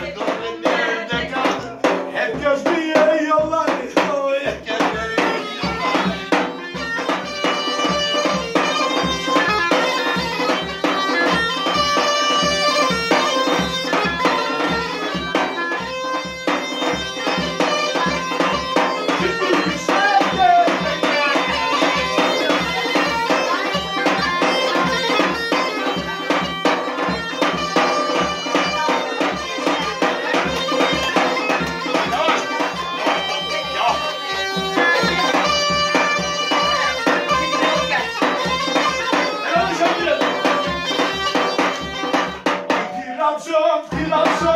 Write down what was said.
cierto? Inanacağım, inanacağım